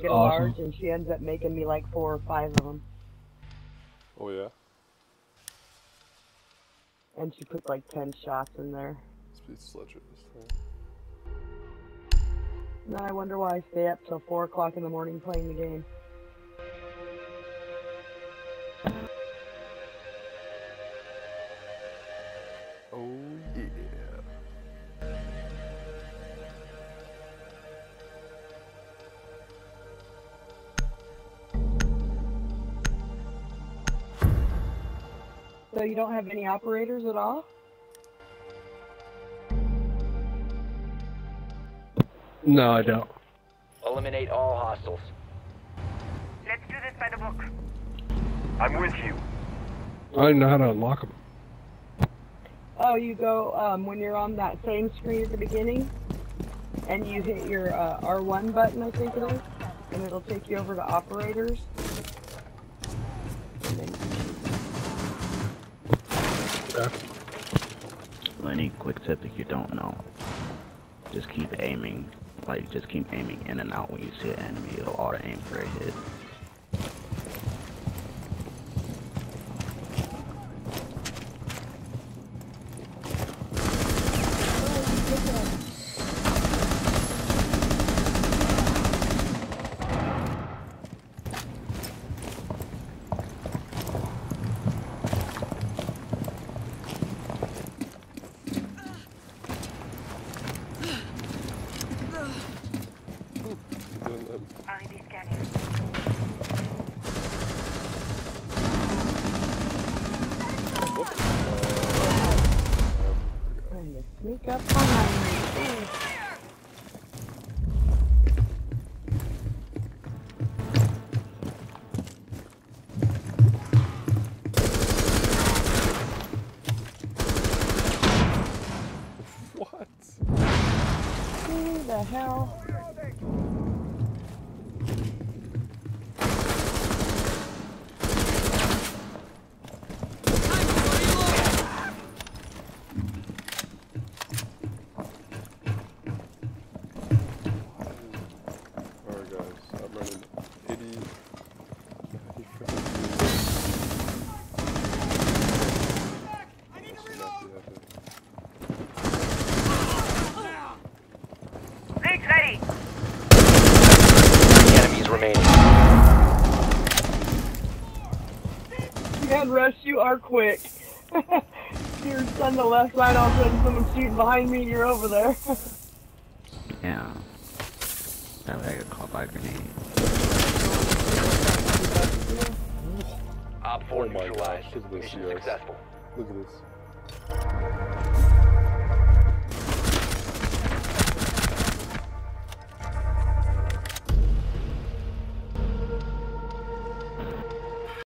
get a Awesome. large, and she ends up making me like four or five of them. Oh yeah. And she puts like ten shots in there. Speed sledger this time. Now I wonder why I stay up till four o'clock in the morning playing the game. So you don't have any operators at all? No, I don't. Eliminate all hostiles. Let's do this by the book. I'm with you. I don't know how to unlock them. Oh, you go um, when you're on that same screen at the beginning, and you hit your uh, R1 button, I think it is, and it'll take you over to operators. Okay. Any quick tip if you don't know, just keep aiming. Like, just keep aiming in and out when you see an enemy. It'll auto aim for a hit. Doing scanning. Whoops. Trying to sneak up behind me. What? Who the hell? Leaks. Three enemies remaining. Man, Rush, you are quick. you're on the left side, all of a sudden someone's shooting behind me, and you're over there. Yeah. That way I get caught by a grenade. Op 4 Oh my neutralized. gosh, look at this, Mission successful. Look at this.